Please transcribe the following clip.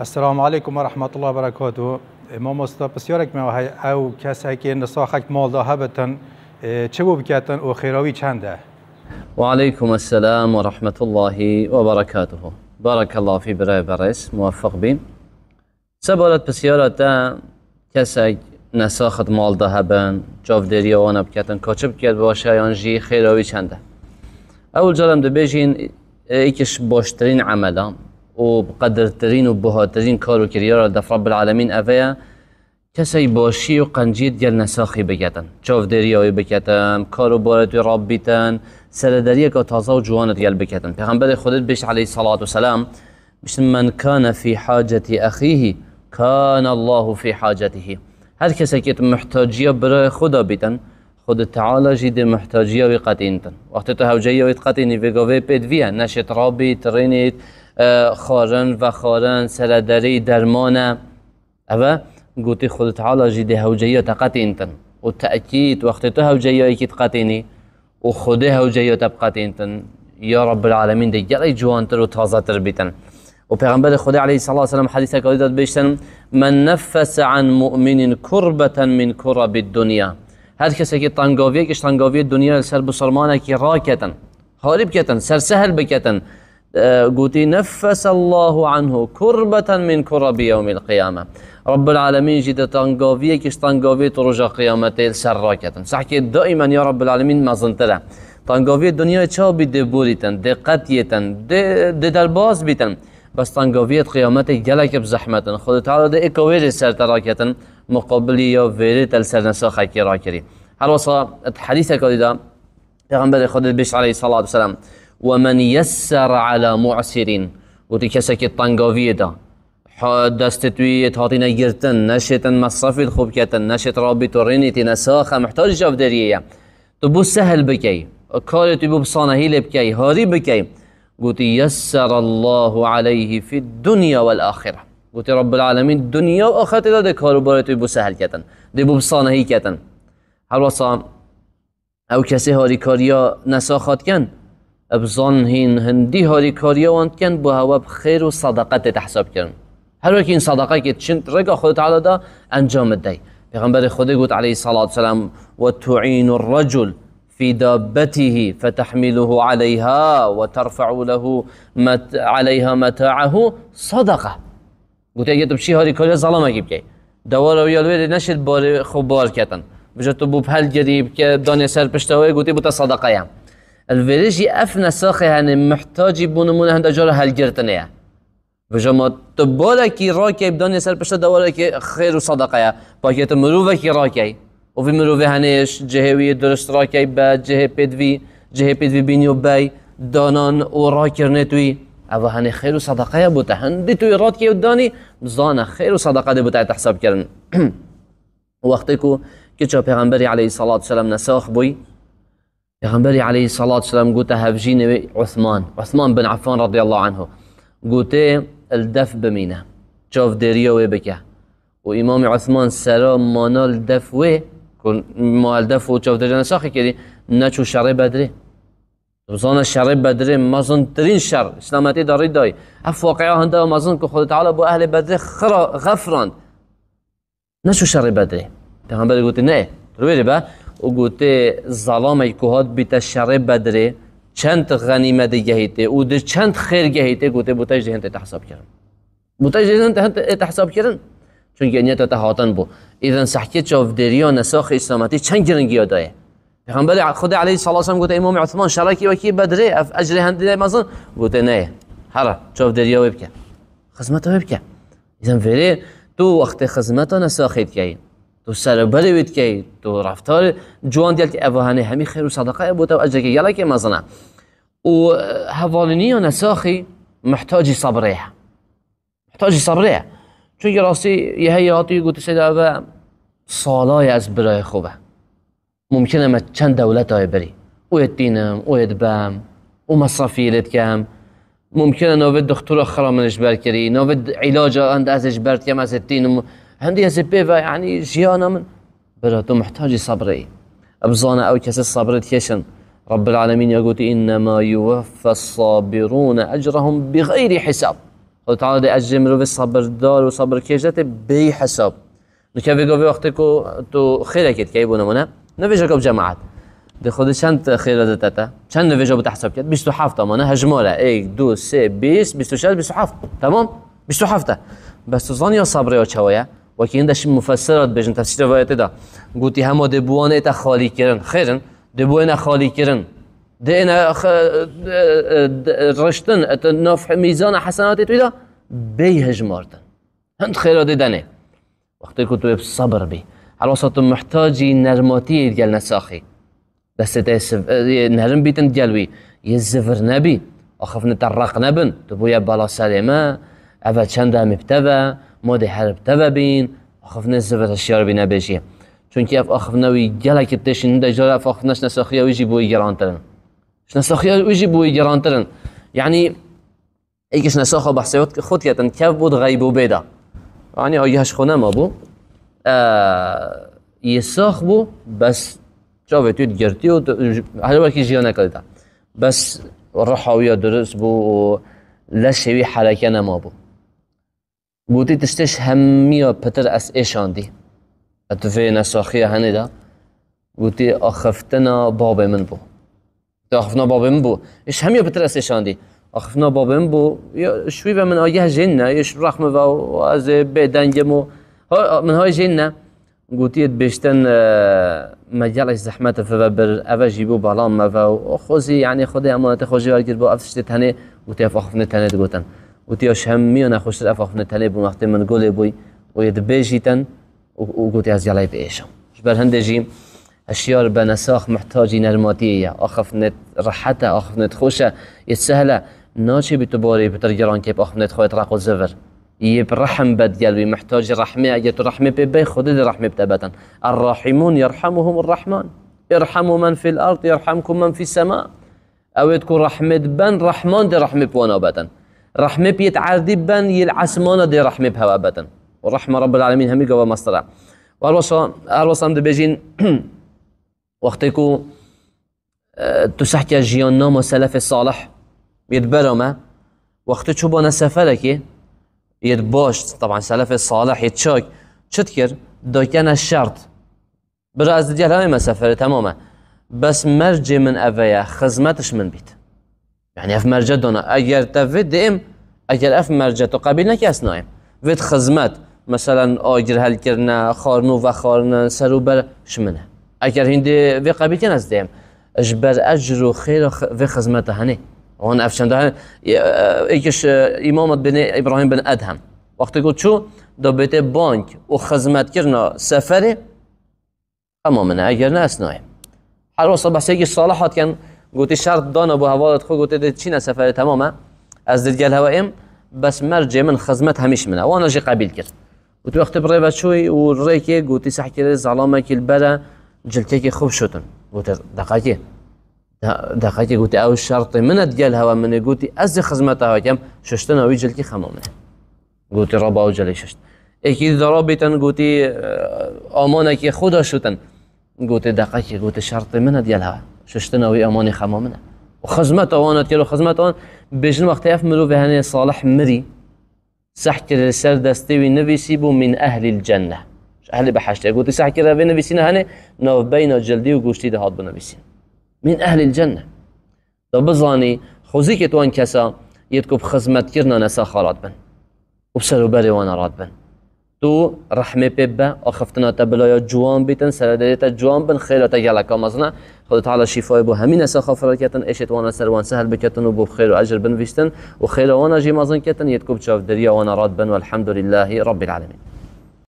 السلام علیکم و رحمت الله و برکاته ما مستا پسیارک می او کسی که نساخک مال داها بتن چه بو بکتن خیراوی چنده و علیکم السلام و رحمت الله و برکاته بارک الله فی برای برس موفق بیم سبارت پسیارت ده کسی نساخت مال ده بن جاف دری آن بکتن کاچب کرد باشه یا جی خیراوی چنده اول جالم ده بیشین ای باشترین عملام و بقدرترین و بهاترین کارو کریه را دف رب العالمین اوه کسی باشی و قنجید گل نساخی بکتن چاودری های بکتن کارو بارد و راب بیتن سردری که تازه و جوانت گل بکتن پیغمبر خودت بش علیه الصلاة والسلام بش من کان فی حاجت اخیه کان الله فی حاجته. هر کسی که محتاجی برای خدا بیتن خود قطینتن. وقتی تو هوجی وی قطینی وگاوی پید ویه نشت رابی ترینید آه، خارن و خارن سردری درمانه اوه گوتی خود تعالی جید هوجی تقطینتن و تأکید وقتی تو هوجی که تقطینی و خود هوجی تبقطینتن یا رب العالمین دی گلی جوانتر و تازه تر بیتن. و پیغمبر خدا علیه الصلاة والسلام حدیث که داد بیشتن من نفس عن مؤمن کربتا من کرب الدنیا. هر کسی که تنگاویه کش تنگاویه دنیا سر بسرمانه که راکتن هارب کتن سر سهل بکتن قوتي نفس الله عنه كربة من كرب يوم القيامة. رب العالمين جد تنقاوية كش تنقاوية رجا قيامته سراكة صحكي دائما يا رب العالمين ما زنتره تنقاوية الدنيا چا بده بوريتن ده قتيتن ده, ده درباز بيتن بس تنقاوية قيامته جلك بزحمة خود تعالى ده اكوير سر تراكة مقابل يا ويرت السر نساخة كي راكري. هل وصل حديثة كده پیغمبر خود بش علیه الصلاة والسلام. و من یسر على گوتی کسی که تنگاویه دا ح- دست توی تاتی نگرتن نشتن مصرفی خوب کتن نشت رابط و رینیتی نساخه محتاج جافدریه تو بو سهل بکی کار تو بو بصانهی بکی هاری بکی قلت يسر الله عليه في الدنيا والآخرة. قلت رب العالمين الدنيا وآخرة ده كارو بارتو بو سهل كتن ده بو بصانهي كتن هر وصا؟ أو کسی هاریکاریا نساخات کن ابزان هین هندی هاریکاریا وانت کن با هوا خیر و صدقت تحساب کردن هر وقت این صدقه که چند رگا خود تعالی دا انجام دی پیغمبر خدا گفت علیه الصلاة والسلام و تعین الرجل في دابته فتحمله عليها وترفع له مت عليها متاعه صدقه. گوته اگه تو بشی هاری کاری ظلمه کی بکی. دوار و یالوی نشد بار خوب بار کتن. بجا تو بو بهل گریب که دانه سر پشتوی گوتی بوتا صدقه یم الویرجی اف نساخه هنه محتاجی بونمونه هنده جار هل گرتنه بجا ما تو بالا کی راکی بدانه سر پشت دواره که خیر و صدقة. یم باکی تو مروفه کی راکی و في مروفه هنش جهوی درست راکی با جه پدوی جه پدوی بینیو بای دانان و راکرنه توی أو هنه خیر و صدقة بوده. هندی توی راد که دانی زانه خیر و صدقة ده بوده. تحساب کردن وقتی که چا پیغمبری علیه الصلاة والسلام نساخ بوی پیغمبری علیه الصلاة والسلام قوته هفجین عثمان. عثمان بن عفان رضی الله عنه قوته الدف بمینه. چاف دریو وی بکه. و امام عثمان سرا مانال دف وی کن ما الدف و چاف دریو نساخی کردی نچو شر بدره. زان شر بدره مازن ترین شر اسلامتی داری دای. اف واقعا هنده مازن که خود تعالی با أهل بدره خرا غفراند نشو شر بدره. پیغمبر گفته نه. رو با. او گفته ظلام که هات بیت شر بدره چند غنیمت گهیته او ده چند خیر گهیته؟ گفته بوتاج حساب کردن بوتاج ده انت حساب کردن چون نیت هاتن بو. اذا سحکت چاف دریا نساخ اسلامتی چند گرنگی دایه پیغمبر خدا علیه الصلاه والسلام گفته امام عثمان شرکی و کی بدره اف اجر هندی مازن گفته نه هر چاف دریا وبکه خدمت وبکه اذا فعلی تو وقت خدمت نساخت کی تو سر بری وید کی تو رفتار جوان دیل که اوهانه همی خیر و صدقه بود و اجر که یلا که مازنه و حوالینی و نساخی محتاج صبره محتاج صبره چون که راستی یه هیاتی گوتی سید اوه سالای از برای خوبه. ممکنه ما چند دولت های بری. او دینم او بم او مصرفی لد کم ممکنه نوید دکتر خرا منش برکری نوید علاج عند ازش برد کم از الدين از و يعني جيانا من تو محتاج صبري. أبزانا أو كس الصبر تيشن. رب العالمين يقول إنما يوفى الصابرون أجرهم بغير حساب. خدا تعالی دی اجر مرو صبردار و صبر کشته بی حساب. بگو وقتی که تو خیره کت که بونه نویجه کب جماعت دی خود چند خیره دتتا چند نویجه بو تحسب کرد 27 مانه هجماله 1 2 3 20 26 27 تمام؟ 27 بس تو زانی صبر وكي عندش مفسرات بجن تفسير روايات ده قلتي هما دبوان اتا خالي كرن خيرن دبوان خالي كرن دينا خ... رشتن ات نفح ميزان حسنات تويدا بي هجمارتن. هند خيرا دي وقتی که تو صبر بی. على وسط محتاجی نرماتی ديال نساخي بس تسف نرم بيتن ديالوي يزفر نبي اخف نترق نبن. تبويا بالا سليمه اول چند هم ما ده حرب تبه بین آخف نزفر اشیار بی نبیشی چون که اف آخف نوی گله که تشین ده جاره اف آخف نش نساخی ویجی بوی گرانترن نساخی ویجی بوی گرانترن يعني ايكش نساخه بحسيوت خود كتن كيف بود غيب وبيدا يعني هايهاش خونه ما بو. يساخ بو بس جاوه تو گرتی و هر وقتی جیا نکرده. بس الرحاوية درس بو لا شوي حركة نما بو. بوتي تشتش همية بتر اس ايشاندي اتفي نساخية هندا بوتي اخفتنا بابي من بو. اخفنا بابي من بو. إيش همية بتر اس ايشاندي اخفنا بابي من بو. شوي من إيه جنة إيش رحمة و از بدنجمو من هاي جنة قوتيت بيشتن مجال زحمت فبر اوه جيبو بالام ما خوزي يعني خدي امانت خوزي ورگیر بو. افشت تنه. وتي افخفن تنه گوتن وتي أش هم میونه خوش افخفن تنه بو وقت من گل بوي. ويد بيجيتن وقوتي از يلاي بيشم جبر هندجي أشيار بنساخ محتاجي نرماتيه اخفنت راحتة اخفنت خوشة. يتسهله ناشي بتباري بترجران كيف اخفنت خويت راقو زفر. يبرحم بد قلبي محتاج رحمة. أجت رحمة ببي خذ رحمة بتبتا الراحمون يرحمهم الرحمن. ارحموا من في الأرض يرحمكم من في السماء. أو تكون رحمة بن رحمن دي رحمة بوانا بتا رحمة بيتعردي بن يلعسمان دي رحمة بها بتا ورحمة رب العالمين هم يقوى مصدر والوصا الوصا بيجين وقتكو آه، تسحكي جيان نام سلف الصالح يتبرمه. وقت شو بنا سفرك باش طبعا سلف الصالح يتشاك. شتكر دو كان الشرط براز ديال هاي مسافة تماما بس مرجي من أفيا خزمتش من بيت یعنی اف مرجع دانا اگر تفید دیم اگر اف مرجع تو قبیل نکسنایم وید خدمت مثلا آگر هل کرنه خارنو و خارنا سرو بر شمنه. اگر هندی وی قبیل کن از دیم. اجبر اجر و خیر و خدمت هنه هون افشنده ایکش امامت بن ابراهیم بن ادهم. وقتی گفت چو؟ دبیت بانک و خدمت کرنا سفره اما من اگر نه اسنایم هر وصل بحثی که صالحات کن گوتی شرط دانه بو حوالت خو قوتي تشينا سفر تمامه از ديال هوائم بس مرج من خزمت هميش و وانا جي کرد. كرت تو وقت ریکی گویی سعی کرد صح كده ظلامك جلکه که خوب شدن. گوتی دقا که دقا که گوتی او شرط من ديال هوا من گوتی از خزمت هوا كم ششتن اوی جلتك خمامه قلت ربا جلی ششت. اكي ضرابتن قلت که خدا گوتی دقا که گوتی شرط من ديال هوا. ششتنا وي آماني خمامه و خدمت آوانت کرد و خدمت آن بجن وقت اف مرو به هنه صالح مري صح كده سر دستوي نبيسي بو من أهل الجنة. أهل بحشته قلت صح كده بنبيسينا هنه نو بين جلدي وقوشتي ده هاد بنبيسين من أهل الجنة. دو بزاني خوزيك توان كسا يتكب خزمت كرنا نسا خالات بن. وبسرو بري وأنا راد بن. تو رحمة بيبا أخفتنا تبلايا جوان بيتن سردريتا جوان بن خيرا تجالا كامزنا خد تعالى شفاء بو همين اسا خفرات كتن ايشت وأنا سروان سهل بكتن وبو بخير وأجر بن فيشتن وخيرا وأنا جي مازن كتن يتكب شاف دريا وأنا راد بن والحمد لله رب العالمين